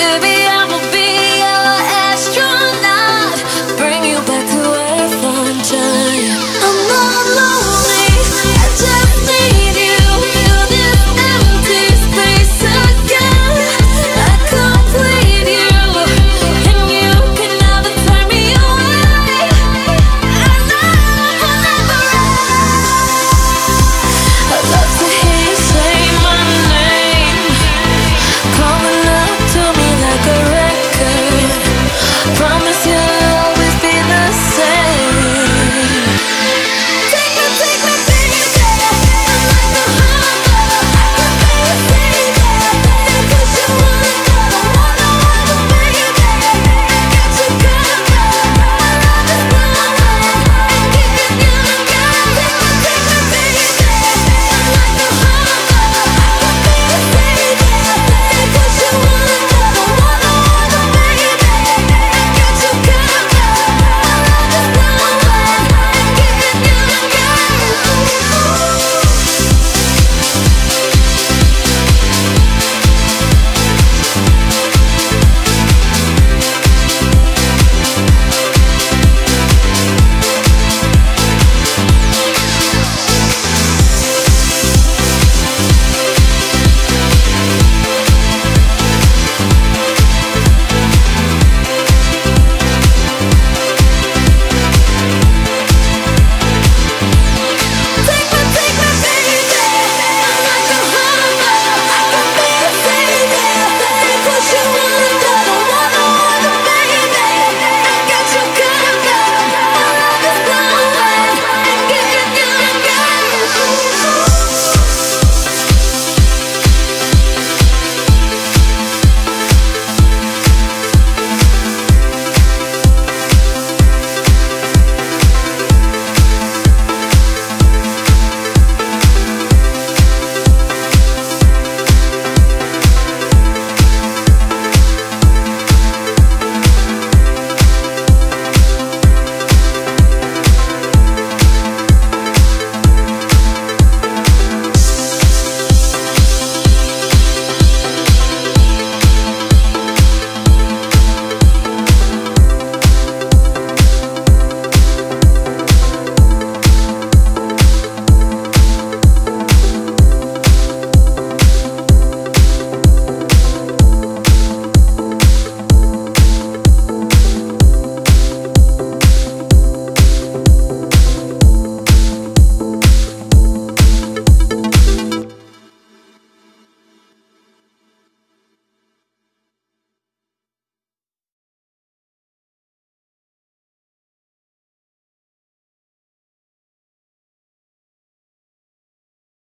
to be